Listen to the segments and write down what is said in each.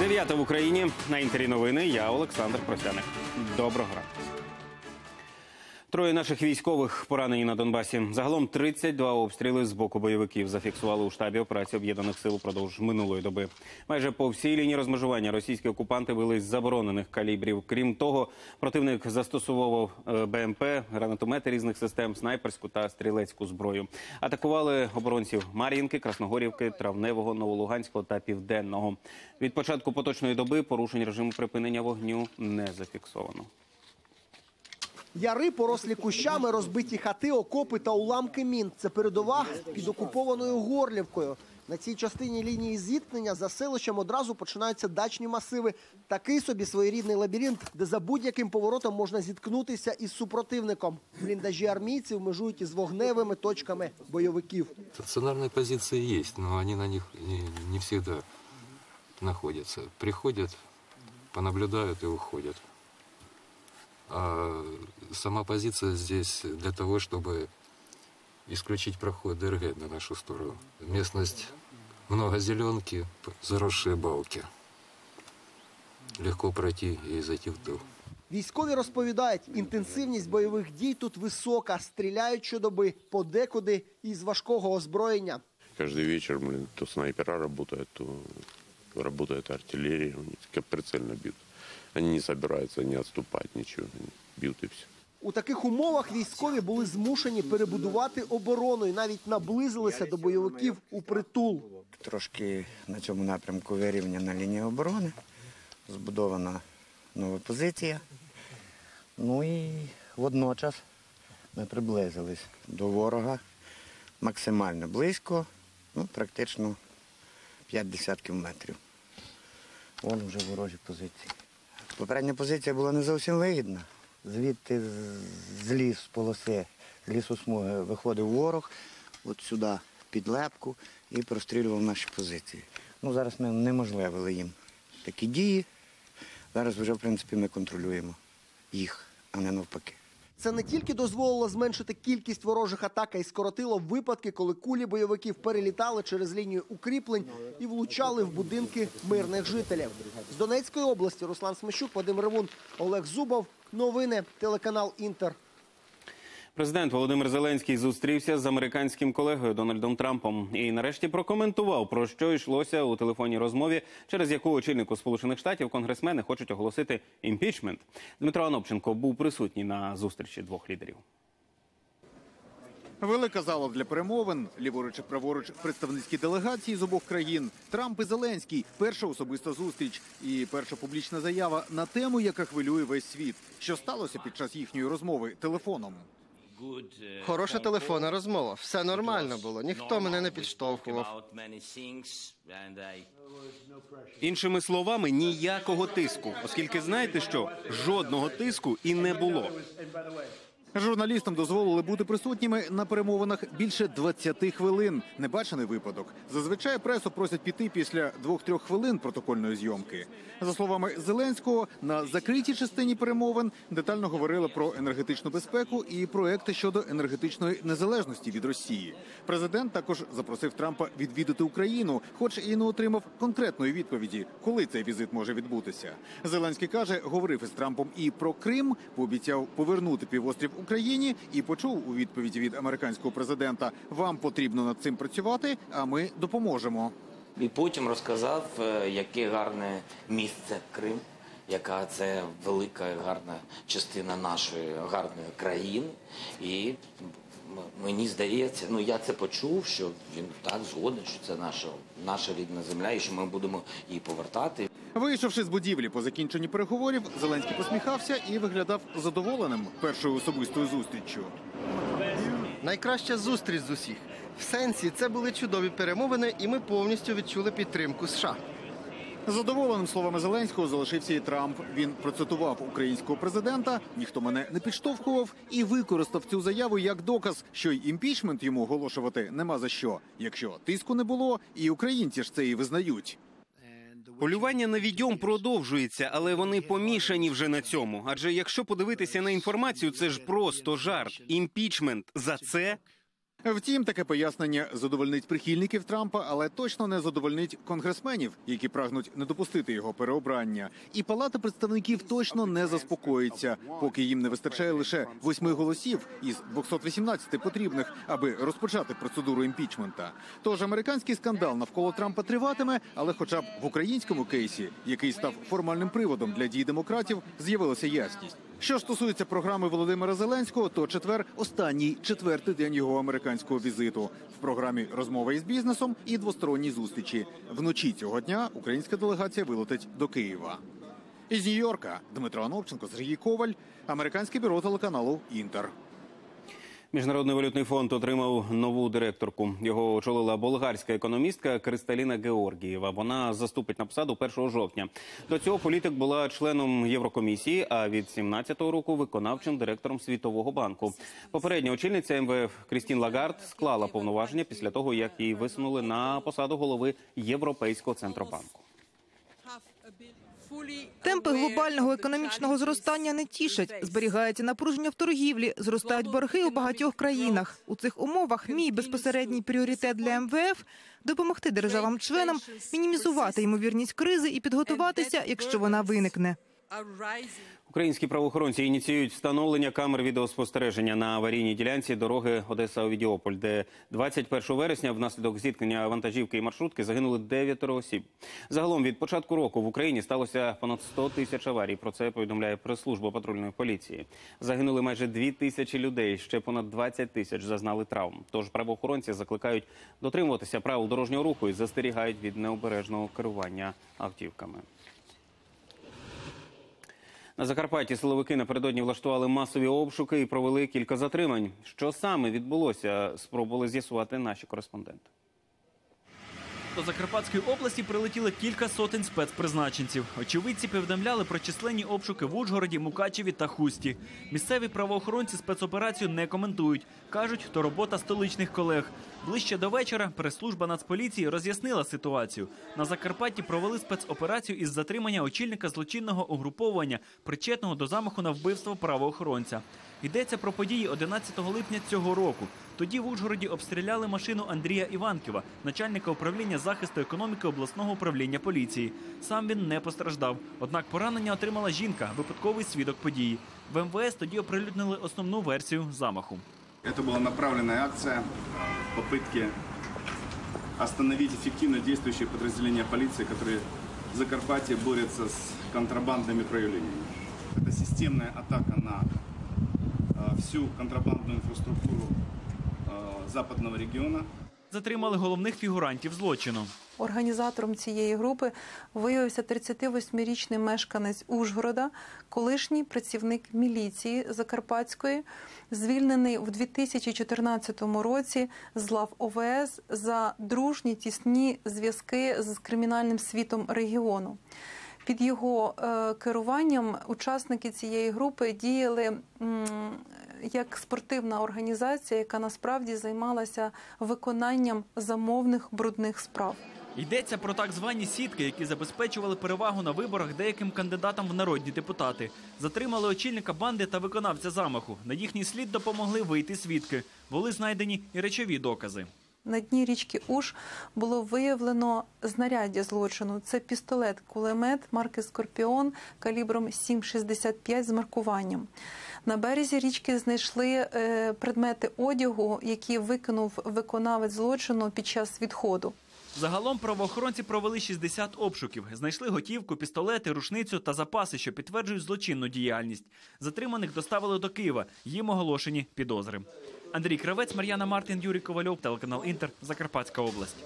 Дев'ята в Україні на інтері новини. Я Олександр Просяник. Доброго ранку. Троє наших військових поранені на Донбасі. Загалом 32 обстріли з боку бойовиків зафіксували у штабі операції об'єднаних сил упродовж минулої доби. Майже по всій лінії розмежування російські окупанти били з заборонених калібрів. Крім того, противник застосовував е, БМП, гранатомети різних систем, снайперську та стрілецьку зброю. Атакували оборонців Мар'їнки, Красногорівки, Травневого, Новолуганського та Південного. Від початку поточної доби порушень режиму припинення вогню не зафіксовано. Яри порослі кущами, розбиті хати, окопи та уламки мін. Це передова під окупованою Горлівкою. На цій частині лінії зіткнення за селищем одразу починаються дачні масиви. Такий собі своєрідний лабіринт, де за будь-яким поворотом можна зіткнутися із супротивником. Бліндажі армійців межують із вогневими точками бойовиків. Стационарные позиции есть, но они на них не, не всегда находятся. Приходят, понаблюдают и уходят. А сама позиция здесь для того, чтобы исключить проход ДРГ на нашу сторону. Местность много зеленки, заросшие балки. Легко пройти и зайти в тыл. Військові розповідають, інтенсивність бойових дій тут висока, стріляють щодоби, подекуди із важкого озброєння. Каждый вечер, блин, то снайпера работают, то работает артиллерия. У них как прицельно бьют. Они не собираются не отступать, ничего. Они бьют и все. У таких умовах військові були змушені перебудувати оборону і навіть наблизилися до бойовиків у притул. Трошки на цьому напрямку вирівняна лінія оборони, збудована нова позиція. Ну і водночас ми приблизились до ворога максимально близько, ну, практично 5 десятків метрів. Вон вже ворожі позиції. Попередня позиція була не зовсім вигідна. Звідти з- ліс полоси, з лісосмуги виходив ворог, от сюди під лепку і прострілював наші позиції. Ну, зараз ми неможливили їм такі дії. Зараз вже, в принципі, ми контролюємо їх, а не навпаки. Це не тільки дозволило зменшити кількість ворожих атак, а й скоротило випадки, коли кулі бойовиків перелітали через лінію укріплень і влучали в будинки мирних жителів. З Донецької області Руслан Смещук, Вадим Ревун, Олег Зубов. Новини телеканал Інтер. Президент Володимир Зеленський зустрівся з американським колегою Дональдом Трампом і нарешті прокоментував про що йшлося у телефонній розмові, через яку очільнику Сполучених Штатів конгресмени хочуть оголосити імпічмент. Дмитро Анопченко був присутній на зустрічі двох лідерів. Велика зала для перемовин, ліворуч і праворуч представницькі делегації з обох країн. Трамп і Зеленський перша особиста зустріч і перша публічна заява на тему, яка хвилює весь світ. Що сталося під час їхньої розмови телефоном? Хороша телефонна розмова. Все нормально було. Ніхто мене не підштовхував. Іншими словами, ніякого тиску, оскільки знаєте що жодного тиску і не було. Журналістам дозволили бути присутніми на перемовинах більше 20 хвилин. Небачений випадок. Зазвичай пресу просять піти після 2-3 хвилин протокольної зйомки. За словами Зеленського, на закритій частині перемовин детально говорили про енергетичну безпеку і проекти щодо енергетичної незалежності від Росії. Президент також запросив Трампа відвідати Україну, хоч і не отримав конкретної відповіді, коли цей візит може відбутися. Зеленський каже, говорив із Трампом і про Крим, пообіцяв повернути півострів Україні і почув у відповіді від американського президента: вам потрібно над цим працювати, а ми допоможемо. І потім розказав, е, яке гарне місце Крим, яка це велика гарна частина нашої гарної країни. І мені здається, ну я це почув, що він так згоден, що це наша, наша рідна земля, і що ми будемо її повертати. Вийшовши з будівлі по закінченні переговорів, Зеленський посміхався і виглядав задоволеним першою особистою зустріччю. Найкраща зустріч з усіх. В сенсі це були чудові перемовини, і ми повністю відчули підтримку США. Задоволеним словами Зеленського залишився і Трамп. Він процитував українського президента. Ніхто мене не підштовхував і використав цю заяву як доказ, що й імпічмент йому оголошувати нема за що. Якщо тиску не було, і українці ж це і визнають. Полювання на відьом продовжується, але вони помішані вже на цьому. Адже якщо подивитися на інформацію, це ж просто жарт. Імпічмент за це Втім, таке пояснення задовольнить прихильників Трампа, але точно не задовольнить конгресменів, які прагнуть не допустити його переобрання. І палата представників точно не заспокоїться, поки їм не вистачає лише восьми голосів із 218 потрібних, аби розпочати процедуру імпічмента. Тож американський скандал навколо Трампа триватиме, але, хоча б в українському кейсі, який став формальним приводом для дій демократів, з'явилася ясність. Що стосується програми Володимира Зеленського, то четвер останній четвертий день його американського візиту. В програмі розмова із бізнесом і двосторонні зустрічі. Вночі цього дня українська делегація вилетить до Києва. Із Нью-Йорка Дмитро Ановченко, Сергій Коваль, американське бюро телеканалу Інтер. Міжнародний валютний фонд отримав нову директорку. Його очолила болгарська економістка Кристаліна Георгієва. Вона заступить на посаду 1 жовтня. До цього політик була членом Єврокомісії, а від 17-го року виконавчим директором Світового банку. Попередня очільниця МВФ Крістін Лагард склала повноваження після того, як її висунули на посаду голови Європейського центробанку. Темпи глобального економічного зростання не тішать. Зберігається напруження в торгівлі, зростають борги у багатьох країнах. У цих умовах мій безпосередній пріоритет для МВФ допомогти державам-членам мінімізувати ймовірність кризи і підготуватися, якщо вона виникне. Українські правоохоронці ініціюють встановлення камер відеоспостереження на аварійній ділянці дороги Одеса-Овідіополь, де 21 вересня внаслідок зіткнення вантажівки і маршрутки загинули дев'ятеро осіб. Загалом від початку року в Україні сталося понад 100 тисяч аварій. Про це повідомляє прес-служба патрульної поліції. Загинули майже 2 тисячі людей. Ще понад 20 тисяч зазнали травм. Тож правоохоронці закликають дотримуватися правил дорожнього руху і застерігають від необережного керування автівками. На Закарпатті силовики напередодні влаштували масові обшуки і провели кілька затримань. Що саме відбулося, спробували з'ясувати наші кореспонденти. До Закарпатської області прилетіли кілька сотень спецпризначенців. Очевидці повідомляли про численні обшуки в Ужгороді, Мукачеві та Хусті. Місцеві правоохоронці спецоперацію не коментують. Кажуть, то робота столичних колег. Ближче до вечора прес-служба Нацполіції роз'яснила ситуацію. На Закарпатті провели спецоперацію із затримання очільника злочинного угруповання, причетного до замаху на вбивство правоохоронця. Йдеться про події 11 липня цього року. Тоді в Ужгороді обстріляли машину Андрія Іванківа, начальника управління захисту економіки обласного управління поліції. Сам він не постраждав. Однак поранення отримала жінка, випадковий свідок події. В МВС тоді оприлюднили основну версію замаху. Это была направленная акция попытки остановить эффективно действующие подразделения полиции, которые в Закарпатье борются с контрабандными проявлениями. Это системная атака на э, всю контрабандную инфраструктуру э, западного региона. Затримали головних фігурантів злочину. Організатором цієї групи виявився 38-річний мешканець Ужгорода, колишній працівник міліції Закарпатської, звільнений в 2014 році з лав ОВС за дружні тісні зв'язки з кримінальним світом регіону. Під його е, керуванням учасники цієї групи діяли як спортивна організація, яка насправді займалася виконанням замовних брудних справ. Йдеться про так звані сітки, які забезпечували перевагу на виборах деяким кандидатам в народні депутати. Затримали очільника банди та виконавця замаху. На їхній слід допомогли вийти свідки. Були знайдені і речові докази. На дні річки Уж було виявлено знаряддя злочину. Це пістолет, кулемет марки Скорпіон калібром 7,65 з маркуванням. На березі річки знайшли е, предмети одягу, які викинув виконавець злочину під час відходу. Загалом правоохоронці провели 60 обшуків. Знайшли готівку, пістолети, рушницю та запаси, що підтверджують злочинну діяльність. Затриманих доставили до Києва. Їм оголошені підозри. Андрій Кравець, Мар'яна Мартин, Юрій Ковальов, телеканал Інтер, Закарпатська область.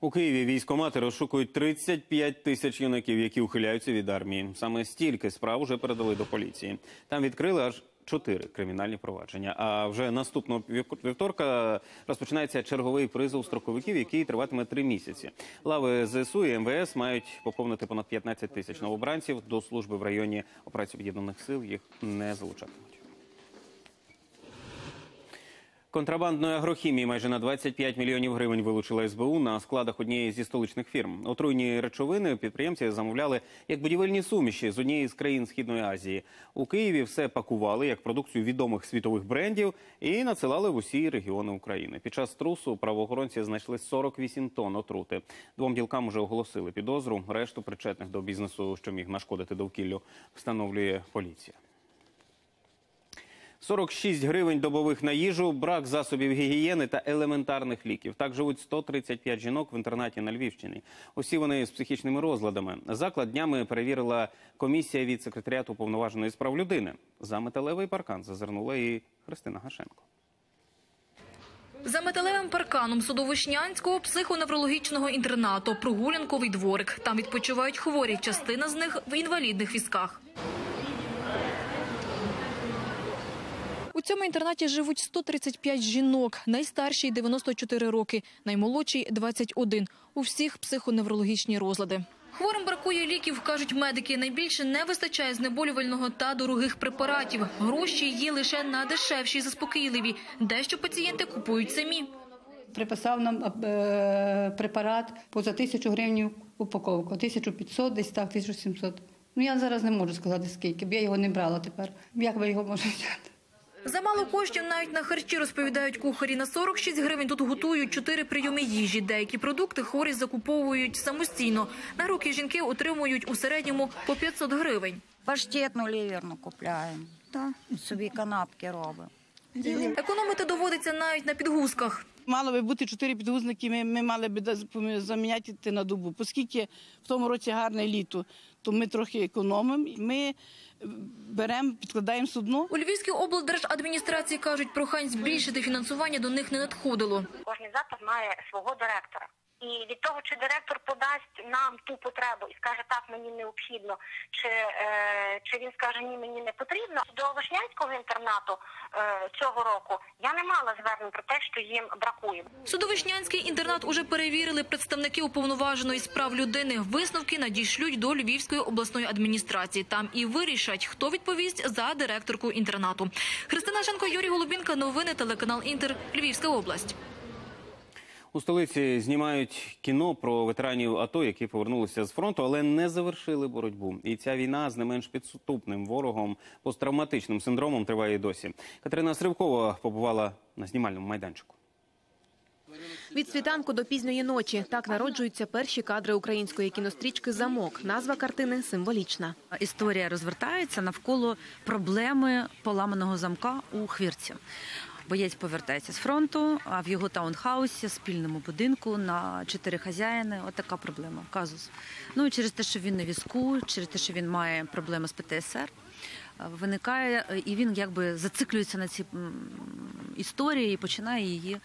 У Києві військомати розшукують 35 тисяч юнаків, які ухиляються від армії. Саме стільки справ вже передали до поліції. Там відкрили аж чотири кримінальні провадження. А вже наступного вівторка розпочинається черговий призов строковиків, який триватиме три місяці. Лави ЗСУ і МВС мають поповнити понад 15 тисяч новобранців. До служби в районі операції об'єднаних сил їх не залучатимуть. Контрабандної агрохімії майже на 25 мільйонів гривень вилучила СБУ на складах однієї зі столичних фірм. Отруйні речовини підприємці замовляли як будівельні суміші з однієї з країн Східної Азії. У Києві все пакували як продукцію відомих світових брендів і надсилали в усі регіони України. Під час трусу правоохоронці знайшли 48 тонн отрути. Двом ділкам уже оголосили підозру. Решту причетних до бізнесу, що міг нашкодити довкіллю, встановлює поліція. 46 гривень добових на їжу, брак засобів гігієни та елементарних ліків. Так живуть 135 жінок в інтернаті на Львівщині. Усі вони з психічними розладами. Заклад днями перевірила комісія від секретаріату повноваженої з прав людини. За металевий паркан зазирнула і Христина Гашенко. За металевим парканом Судовишнянського психоневрологічного інтернату прогулянковий дворик. Там відпочивають хворі, частина з них в інвалідних візках. Цьому інтернаті живуть 135 жінок, найстаршій – 94 роки, наймолодшій – 21. У всіх психоневрологічні розлади. Хворим бракує ліків, кажуть медики. Найбільше не вистачає знеболювального та дорогих препаратів. Гроші є лише на дешевші, заспокійливі. Дещо пацієнти купують самі. Приписав нам е, препарат поза тисячу гривень упаковку, 1500, десь так, 1700. Ну я зараз не можу сказати скільки, бо я його не брала тепер. Як ви його можете взяти? За мало коштів навіть на харчі розповідають кухарі. На 46 гривень тут готують чотири прийоми їжі. Деякі продукти хворі закуповують самостійно. На руки жінки отримують у середньому по 500 гривень. Паштетну ліверну купляємо. Та собі канапки робимо. Економити доводиться навіть на підгузках. Мало би бути чотири підгузники, ми, ми мали би да- заміняти на добу. Оскільки в тому році гарне літо, то ми трохи економимо. Ми е, беремо, підкладаємо судно. У Львівській облдержадміністрації кажуть, прохань збільшити фінансування до них не надходило. Кожний запад має свого директора. І від того, чи директор подасть нам ту потребу і скаже, так мені необхідно, чи, е, чи він скаже ні, мені не потрібно. До Вишнянського інтернату е, цього року я не мала звернень про те, що їм бракує. Судовишнянський інтернат уже перевірили представники уповноваженої з прав людини. Висновки надішлють до Львівської обласної адміністрації. Там і вирішать, хто відповість за директорку інтернату. Христина Шенко, Юрій Голубінка. Новини телеканал Інтер. Львівська область. У столиці знімають кіно про ветеранів АТО, які повернулися з фронту, але не завершили боротьбу. І ця війна з не менш підступним ворогом, посттравматичним синдромом триває і досі. Катерина Сривкова побувала на знімальному майданчику. Від світанку до пізньої ночі так народжуються перші кадри української кінострічки Замок. Назва картини символічна. Історія розвертається навколо проблеми поламаного замка у хвірці. Боєць повертається з фронту, а в його таунхаусі, спільному будинку на чотири хазяїни. Отака проблема. Казус. Ну і через те, що він на візку, через те, що він має проблеми з ПТСР. Виникає і він якби зациклюється на цій історії і починає її е,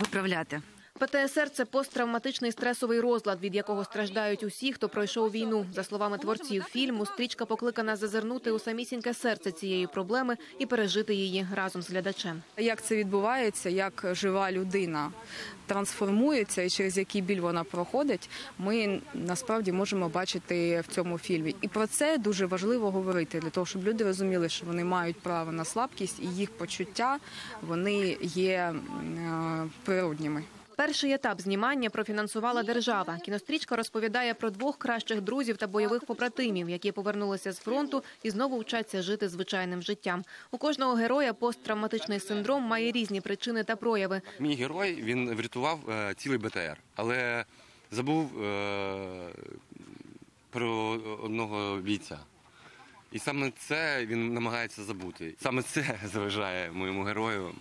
виправляти. ПТСР – це посттравматичний стресовий розлад, від якого страждають усі, хто пройшов війну. За словами творців фільму, стрічка покликана зазирнути у самісіньке серце цієї проблеми і пережити її разом з глядачем. Як це відбувається, як жива людина трансформується і через який біль вона проходить, ми насправді можемо бачити в цьому фільмі. І про це дуже важливо говорити для того, щоб люди розуміли, що вони мають право на слабкість і їх почуття вони є е, природніми. Перший етап знімання профінансувала держава. Кінострічка розповідає про двох кращих друзів та бойових побратимів, які повернулися з фронту і знову вчаться жити звичайним життям. У кожного героя посттравматичний синдром має різні причини та прояви. Мій герой він врятував е, цілий БТР, але забув е, про одного бійця. І саме це він намагається забути. Саме це заважає моєму герою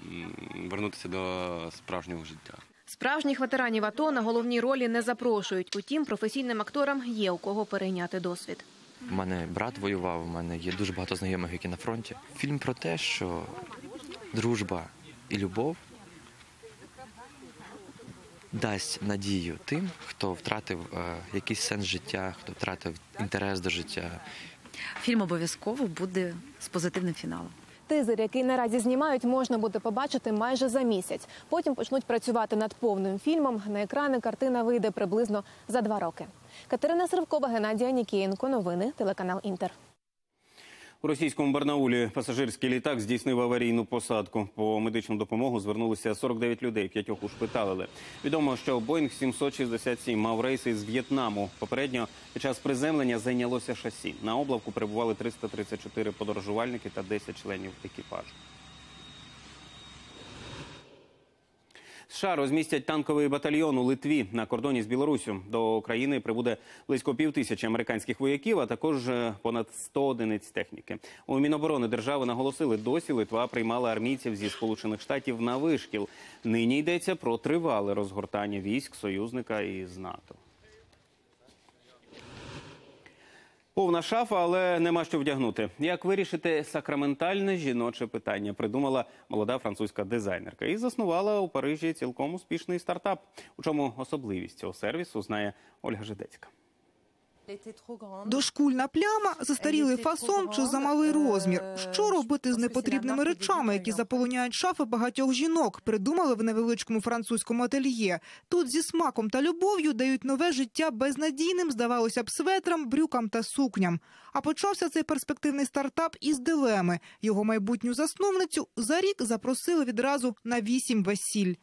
вернутися до справжнього життя. Справжніх ветеранів АТО на головні ролі не запрошують. Утім, професійним акторам є у кого перейняти досвід. У мене брат воював, у мене є дуже багато знайомих, які на фронті. Фільм про те, що дружба і любов дасть надію тим, хто втратив е, якийсь сенс життя, хто втратив інтерес до життя. Фільм обов'язково буде з позитивним фіналом. Тизер, який наразі знімають, можна буде побачити майже за місяць. Потім почнуть працювати над повним фільмом. На екрани картина вийде приблизно за два роки. Катерина Сривкова, Геннадія Нікієнко. Новини телеканал Інтер. У російському Барнаулі пасажирський літак здійснив аварійну посадку. По медичну допомогу звернулися 49 людей, п'ятьох ушпиталили. Відомо, що Боїнг 767 мав рейси з В'єтнаму. Попередньо під час приземлення зайнялося шасі. На облавку перебували 334 подорожувальники та 10 членів екіпажу. США розмістять танковий батальйон у Литві на кордоні з Білоруссю. До України прибуде близько пів тисячі американських вояків, а також е, понад 100 одиниць техніки. У Міноборони держави наголосили, досі Литва приймала армійців зі Сполучених Штатів на вишкіл. Нині йдеться про тривале розгортання військ союзника із НАТО. Повна шафа, але нема що вдягнути. Як вирішити сакраментальне жіноче питання, придумала молода французька дизайнерка і заснувала у Парижі цілком успішний стартап. У чому особливість цього сервісу знає Ольга Жидецька. Дошкульна пляма, застарілий фасон чи замалий розмір. Що робити з непотрібними речами, які заполоняють шафи багатьох жінок? Придумали в невеличкому французькому ательє. Тут зі смаком та любов'ю дають нове життя безнадійним, здавалося б, светрам, брюкам та сукням. А почався цей перспективний стартап із дилеми. Його майбутню засновницю за рік запросили відразу на вісім весіль.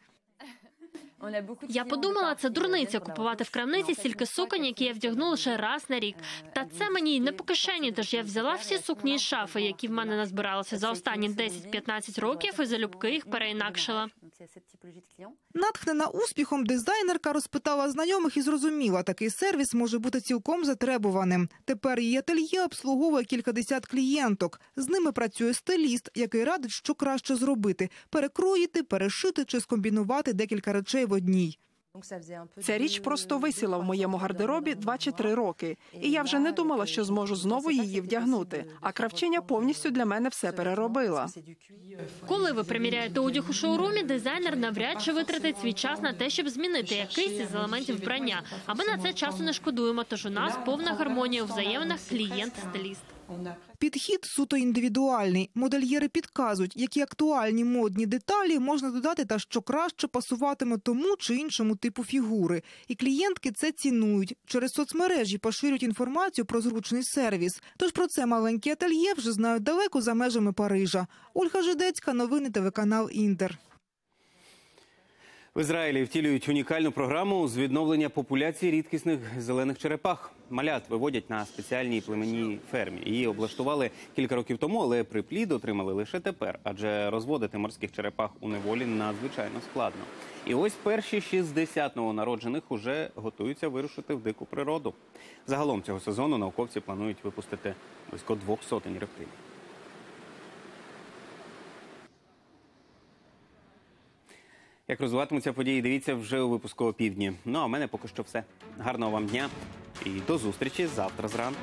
Я подумала, це дурниця купувати в крамниці стільки суконь, які я вдягну лише раз на рік. Та це мені не по кишені, тож я взяла всі сукні з шафи, які в мене назбиралися за останні 10-15 років, і залюбки їх переінакшила. Натхнена успіхом, дизайнерка розпитала знайомих і зрозуміла, такий сервіс може бути цілком затребуваним. Тепер її ательє обслуговує кількадесят клієнток. З ними працює стиліст, який радить, що краще зробити: перекроїти, перешити чи скомбінувати декілька речей в одній. Ця річ просто висіла в моєму гардеробі два чи три роки, і я вже не думала, що зможу знову її вдягнути. А кравчиня повністю для мене все переробила. Коли ви приміряєте одяг у шоурумі, дизайнер навряд чи витратить свій час на те, щоб змінити якийсь із елементів вбрання. А ми на це часу не шкодуємо. Тож у нас повна гармонія у взаєминах клієнт-стиліст. Підхід суто індивідуальний. Модельєри підказують, які актуальні модні деталі можна додати та що краще пасуватиме тому чи іншому типу фігури. І клієнтки це цінують. Через соцмережі поширюють інформацію про зручний сервіс. Тож про це маленькі ательє вже знають далеко за межами Парижа. Ольга Жидецька, новини телеканал Інтер. В Ізраїлі втілюють унікальну програму з відновлення популяції рідкісних зелених черепах. Малят виводять на спеціальній племенній фермі. Її облаштували кілька років тому, але приплід отримали лише тепер, адже розводити морських черепах у неволі надзвичайно складно. І ось перші 60 новонароджених уже готуються вирушити в дику природу. Загалом цього сезону науковці планують випустити близько двох сотень рептилій. Як розвиватимуться події, дивіться вже у випуску о півдні. Ну а в мене поки що все. Гарного вам дня і до зустрічі завтра зранку.